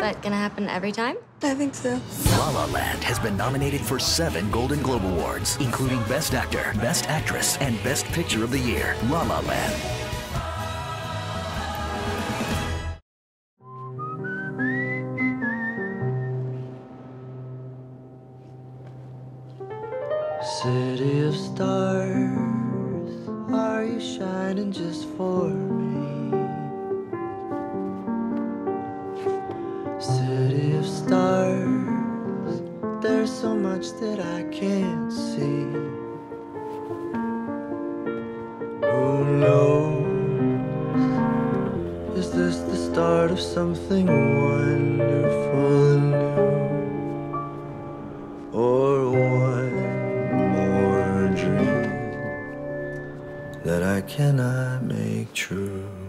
that gonna happen every time? I think so. La La Land has been nominated for seven Golden Globe Awards, including Best Actor, Best Actress, and Best Picture of the Year. La La Land. City of stars, are you shining just for me? Stars, there's so much that I can't see. Who knows? Is this the start of something wonderful and new? Or one more dream that I cannot make true.